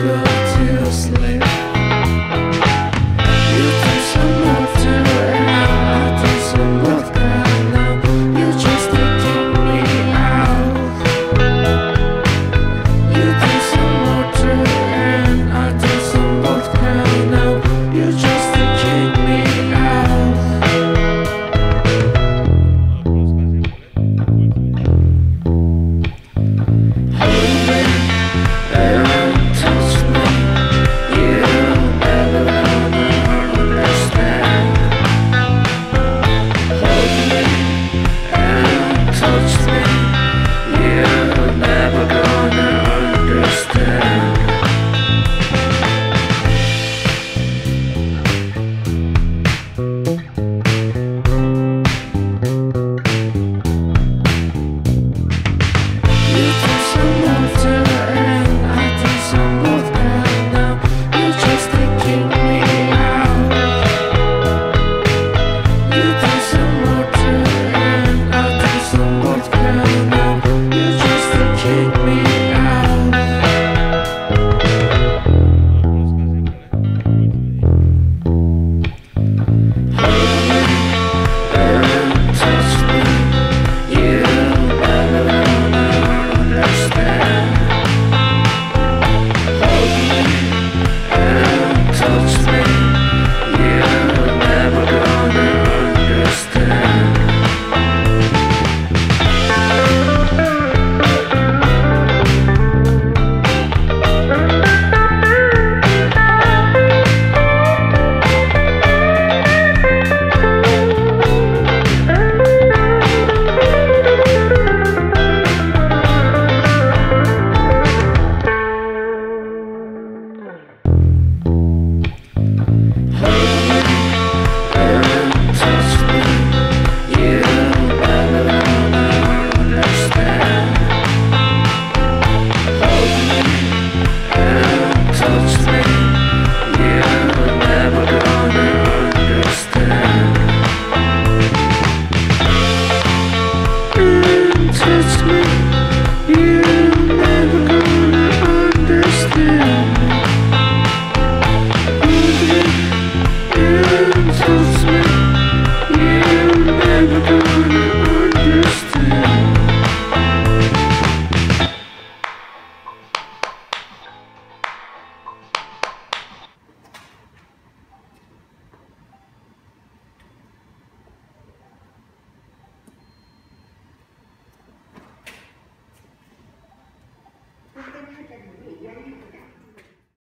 grow.